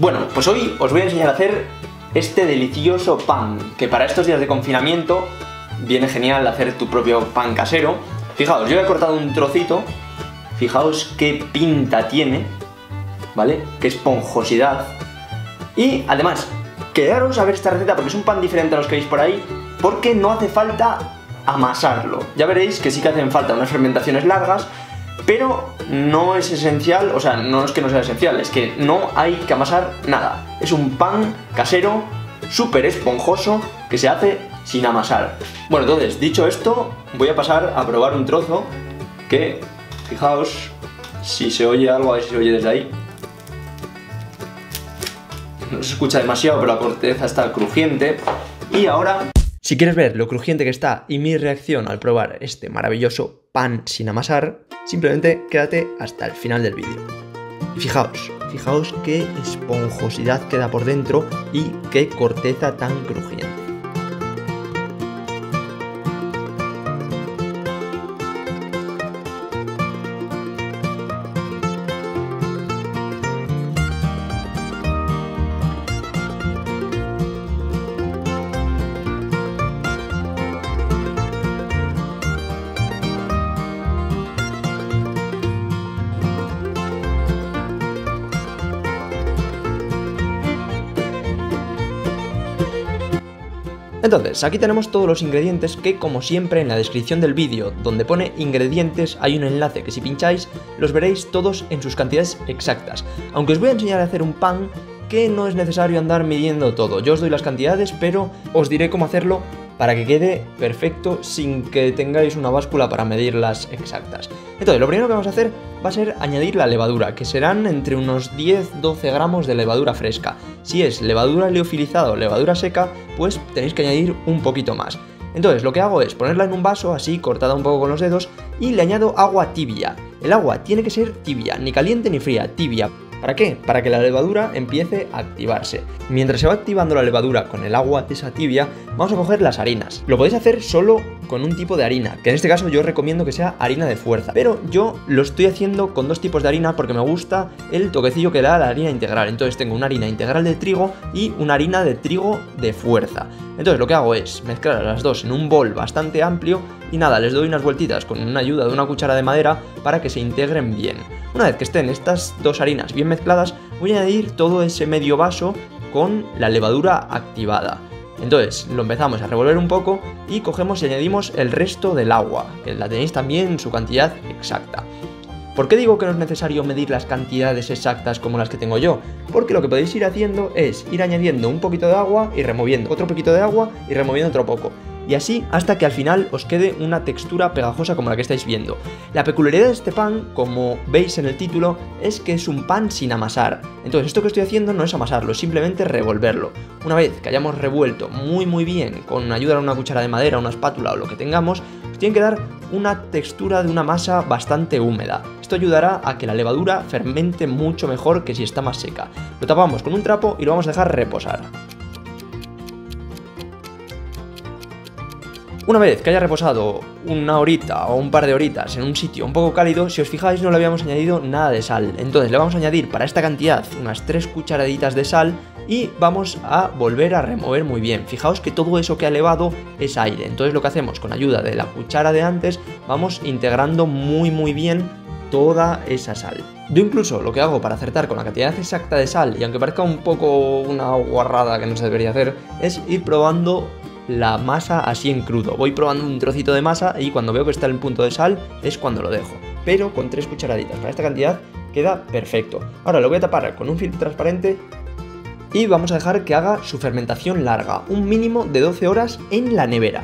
Bueno, pues hoy os voy a enseñar a hacer este delicioso pan, que para estos días de confinamiento viene genial hacer tu propio pan casero. Fijaos, yo he cortado un trocito, fijaos qué pinta tiene, ¿vale? Qué esponjosidad. Y además, quedaros a ver esta receta porque es un pan diferente a los que veis por ahí, porque no hace falta amasarlo. Ya veréis que sí que hacen falta unas fermentaciones largas, pero no es esencial, o sea, no es que no sea esencial, es que no hay que amasar nada. Es un pan casero, súper esponjoso, que se hace sin amasar. Bueno, entonces, dicho esto, voy a pasar a probar un trozo que, fijaos, si se oye algo, a ver si se oye desde ahí. No se escucha demasiado, pero la corteza está crujiente. Y ahora... Si quieres ver lo crujiente que está y mi reacción al probar este maravilloso pan sin amasar, simplemente quédate hasta el final del vídeo. Y fijaos, fijaos qué esponjosidad queda por dentro y qué corteza tan crujiente. Entonces, aquí tenemos todos los ingredientes que, como siempre, en la descripción del vídeo, donde pone ingredientes, hay un enlace que si pincháis, los veréis todos en sus cantidades exactas. Aunque os voy a enseñar a hacer un pan que no es necesario andar midiendo todo. Yo os doy las cantidades, pero os diré cómo hacerlo para que quede perfecto sin que tengáis una báscula para medirlas exactas. Entonces, lo primero que vamos a hacer va a ser añadir la levadura, que serán entre unos 10-12 gramos de levadura fresca. Si es levadura liofilizada o levadura seca, pues tenéis que añadir un poquito más. Entonces lo que hago es ponerla en un vaso así cortada un poco con los dedos y le añado agua tibia. El agua tiene que ser tibia, ni caliente ni fría, tibia. ¿Para qué? Para que la levadura empiece a activarse. Mientras se va activando la levadura con el agua esa tibia, vamos a coger las harinas. Lo podéis hacer solo con un tipo de harina, que en este caso yo recomiendo que sea harina de fuerza. Pero yo lo estoy haciendo con dos tipos de harina porque me gusta el toquecillo que da la harina integral. Entonces tengo una harina integral de trigo y una harina de trigo de fuerza. Entonces lo que hago es mezclar las dos en un bol bastante amplio y nada, les doy unas vueltitas con una ayuda de una cuchara de madera para que se integren bien. Una vez que estén estas dos harinas bien mezcladas, voy a añadir todo ese medio vaso con la levadura activada. Entonces lo empezamos a revolver un poco y cogemos y añadimos el resto del agua, que la tenéis también en su cantidad exacta. ¿Por qué digo que no es necesario medir las cantidades exactas como las que tengo yo? Porque lo que podéis ir haciendo es ir añadiendo un poquito de agua y removiendo otro poquito de agua y removiendo otro poco y así hasta que al final os quede una textura pegajosa como la que estáis viendo. La peculiaridad de este pan, como veis en el título, es que es un pan sin amasar. Entonces esto que estoy haciendo no es amasarlo, es simplemente revolverlo. Una vez que hayamos revuelto muy muy bien con ayuda de una cuchara de madera, una espátula o lo que tengamos, os tiene que dar una textura de una masa bastante húmeda. Esto ayudará a que la levadura fermente mucho mejor que si está más seca. Lo tapamos con un trapo y lo vamos a dejar reposar. Una vez que haya reposado una horita o un par de horitas en un sitio un poco cálido, si os fijáis no le habíamos añadido nada de sal. Entonces le vamos a añadir para esta cantidad unas 3 cucharaditas de sal y vamos a volver a remover muy bien. Fijaos que todo eso que ha elevado es aire. Entonces lo que hacemos con ayuda de la cuchara de antes, vamos integrando muy muy bien toda esa sal. Yo incluso lo que hago para acertar con la cantidad exacta de sal, y aunque parezca un poco una guarrada que no se debería hacer, es ir probando la masa así en crudo. Voy probando un trocito de masa y cuando veo que está en punto de sal es cuando lo dejo. Pero con tres cucharaditas. Para esta cantidad queda perfecto. Ahora lo voy a tapar con un filtro transparente y vamos a dejar que haga su fermentación larga, un mínimo de 12 horas en la nevera.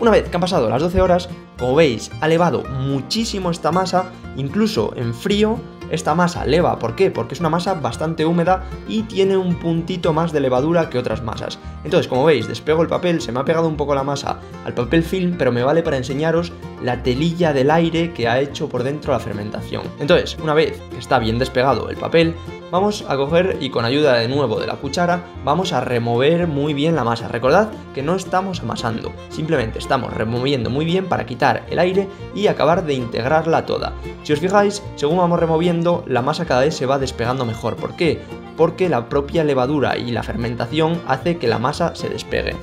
Una vez que han pasado las 12 horas, como veis, ha elevado muchísimo esta masa, incluso en frío esta masa leva, ¿por qué? Porque es una masa bastante húmeda y tiene un puntito más de levadura que otras masas. Entonces, como veis, despego el papel, se me ha pegado un poco la masa al papel film, pero me vale para enseñaros la telilla del aire que ha hecho por dentro la fermentación. Entonces, una vez que está bien despegado el papel, vamos a coger y con ayuda de nuevo de la cuchara vamos a remover muy bien la masa. Recordad que no estamos amasando, simplemente estamos removiendo muy bien para quitar el aire y acabar de integrarla toda. Si os fijáis, según vamos removiendo, la masa cada vez se va despegando mejor. ¿Por qué? Porque la propia levadura y la fermentación hace que la masa se despegue.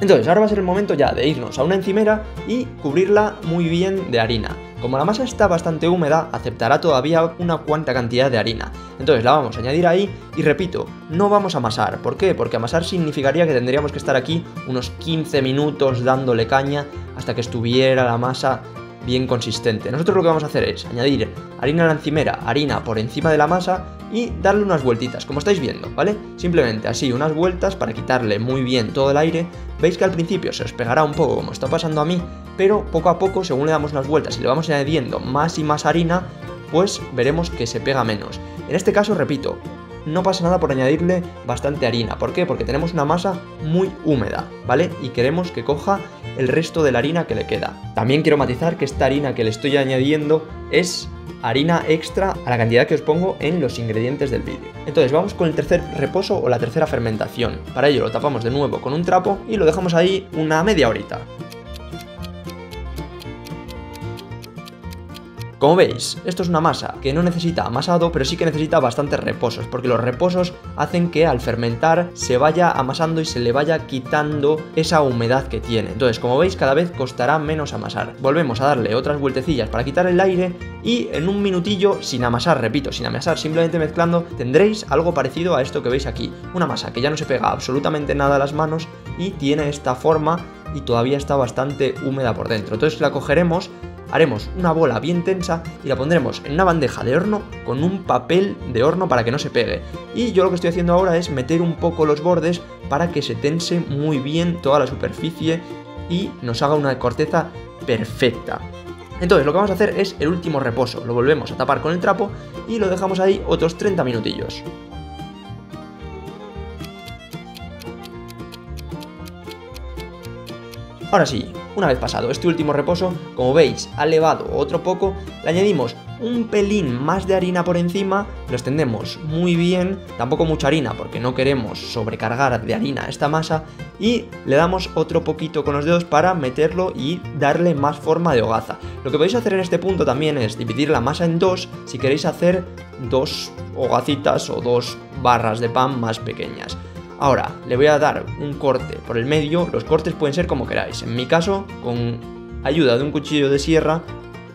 Entonces, ahora va a ser el momento ya de irnos a una encimera y cubrirla muy bien de harina. Como la masa está bastante húmeda, aceptará todavía una cuanta cantidad de harina. Entonces la vamos a añadir ahí y repito, no vamos a amasar. ¿Por qué? Porque amasar significaría que tendríamos que estar aquí unos 15 minutos dándole caña hasta que estuviera la masa bien consistente. Nosotros lo que vamos a hacer es añadir harina a la encimera, harina por encima de la masa y darle unas vueltitas, como estáis viendo, ¿vale? Simplemente así, unas vueltas para quitarle muy bien todo el aire. Veis que al principio se os pegará un poco como está pasando a mí, pero poco a poco, según le damos unas vueltas y le vamos añadiendo más y más harina, pues veremos que se pega menos. En este caso, repito, no pasa nada por añadirle bastante harina. ¿Por qué? Porque tenemos una masa muy húmeda, ¿vale? Y queremos que coja el resto de la harina que le queda. También quiero matizar que esta harina que le estoy añadiendo es harina extra a la cantidad que os pongo en los ingredientes del vídeo. Entonces vamos con el tercer reposo o la tercera fermentación. Para ello lo tapamos de nuevo con un trapo y lo dejamos ahí una media horita. Como veis, esto es una masa que no necesita amasado, pero sí que necesita bastantes reposos, porque los reposos hacen que al fermentar se vaya amasando y se le vaya quitando esa humedad que tiene. Entonces, como veis, cada vez costará menos amasar. Volvemos a darle otras vueltecillas para quitar el aire y en un minutillo, sin amasar, repito, sin amasar, simplemente mezclando, tendréis algo parecido a esto que veis aquí. Una masa que ya no se pega absolutamente nada a las manos y tiene esta forma y todavía está bastante húmeda por dentro. Entonces la cogeremos haremos una bola bien tensa y la pondremos en una bandeja de horno con un papel de horno para que no se pegue. Y yo lo que estoy haciendo ahora es meter un poco los bordes para que se tense muy bien toda la superficie y nos haga una corteza perfecta. Entonces lo que vamos a hacer es el último reposo, lo volvemos a tapar con el trapo y lo dejamos ahí otros 30 minutillos. Ahora sí, una vez pasado este último reposo, como veis, ha elevado otro poco, le añadimos un pelín más de harina por encima, lo extendemos muy bien, tampoco mucha harina porque no queremos sobrecargar de harina esta masa y le damos otro poquito con los dedos para meterlo y darle más forma de hogaza. Lo que podéis hacer en este punto también es dividir la masa en dos si queréis hacer dos hogacitas o dos barras de pan más pequeñas. Ahora, le voy a dar un corte por el medio, los cortes pueden ser como queráis. En mi caso, con ayuda de un cuchillo de sierra,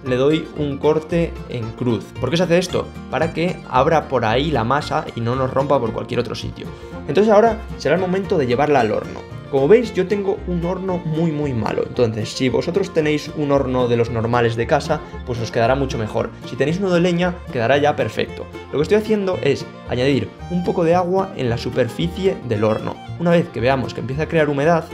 le doy un corte en cruz. ¿Por qué se hace esto? Para que abra por ahí la masa y no nos rompa por cualquier otro sitio. Entonces ahora será el momento de llevarla al horno. Como veis yo tengo un horno muy muy malo, entonces si vosotros tenéis un horno de los normales de casa, pues os quedará mucho mejor. Si tenéis uno de leña, quedará ya perfecto. Lo que estoy haciendo es añadir un poco de agua en la superficie del horno. Una vez que veamos que empieza a crear humedad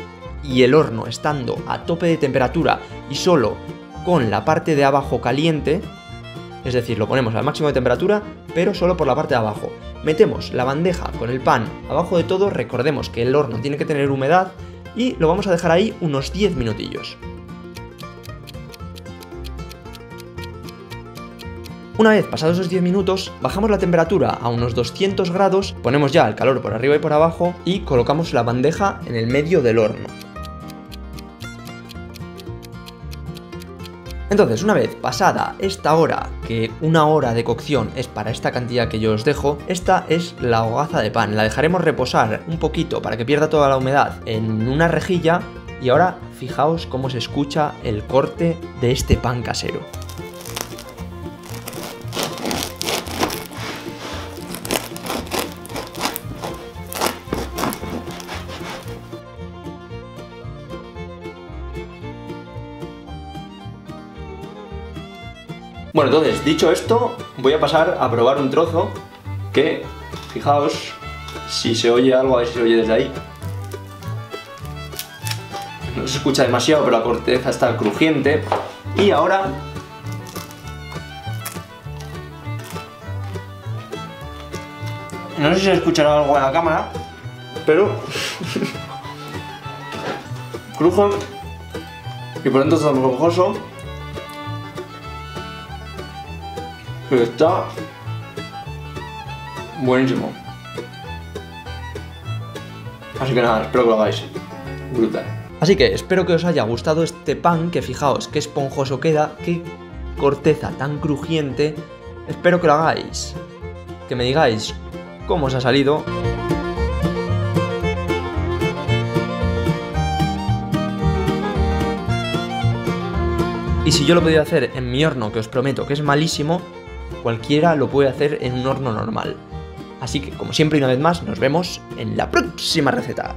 y el horno estando a tope de temperatura y solo con la parte de abajo caliente, es decir, lo ponemos al máximo de temperatura, pero solo por la parte de abajo. Metemos la bandeja con el pan abajo de todo, recordemos que el horno tiene que tener humedad y lo vamos a dejar ahí unos 10 minutillos. Una vez pasados esos 10 minutos, bajamos la temperatura a unos 200 grados, ponemos ya el calor por arriba y por abajo y colocamos la bandeja en el medio del horno. Entonces, una vez pasada esta hora, que una hora de cocción es para esta cantidad que yo os dejo, esta es la hogaza de pan. La dejaremos reposar un poquito para que pierda toda la humedad en una rejilla y ahora fijaos cómo se escucha el corte de este pan casero. Bueno, entonces, dicho esto, voy a pasar a probar un trozo que, fijaos, si se oye algo, a ver si se oye desde ahí. No se escucha demasiado, pero la corteza está crujiente. Y ahora... No sé si se escuchará algo en la cámara, pero... Cruje y por dentro está esponjoso Pero está buenísimo. Así que nada, espero que lo hagáis. Brutal. Así que espero que os haya gustado este pan, que fijaos qué esponjoso queda, qué corteza tan crujiente. Espero que lo hagáis. Que me digáis cómo os ha salido. Y si yo lo podido hacer en mi horno, que os prometo que es malísimo, cualquiera lo puede hacer en un horno normal. Así que, como siempre y una vez más, nos vemos en la próxima receta.